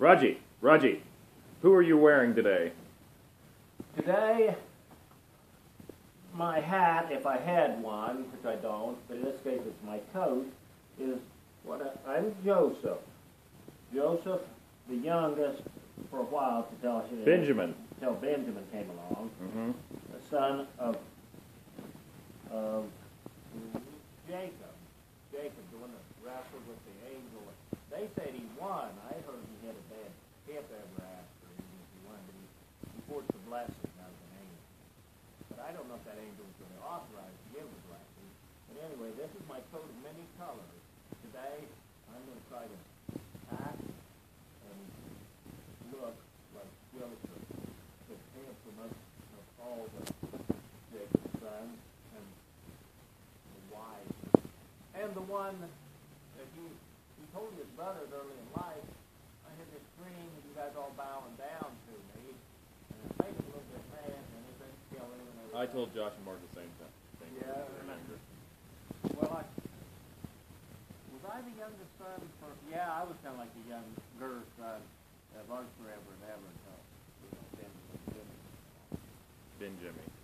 Rodgey, Rodgey, who are you wearing today? Today, my hat, if I had one, which I don't, but in this case it's my coat, is what I, I'm Joseph. Joseph, the youngest, for a while to tell his, Benjamin. Till Benjamin came along, Mm-hmm. the son of of Jacob. Jacob, the one that wrestled with the angel. They said he won. I heard he had a bad hip ever after, even if he won, but he, he forced the blessing out of an angel. But I don't know if that authorized to give the blessing. But anyway, this is my coat of many colors. Today, I'm going to try to act and look like Joseph, the handsomest of all the Jacob's sons, and the wise, and the one that he, he told his brothers early in life, I hear this and you guys all bowing down to me, and it made him a little bit mad, and he said, kill him, and I told Josh and Mark the same thing. Yeah, I remember. Well, I, was I the youngest son for, yeah, I was kind of like the younger son of ours forever and ever until, you know, Ben, Ben, Ben Jimmy.